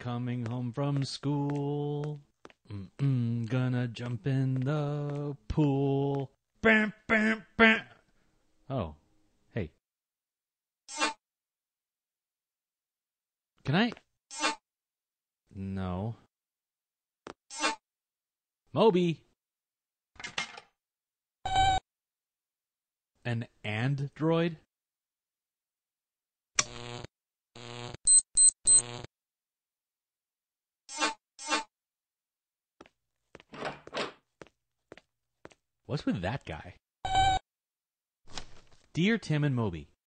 coming home from school. Mm-mm, gonna jump in the pool. Bam, bam, bam. Oh, hey. Can I? No. Moby. An android? What's with that guy? Dear Tim and Moby,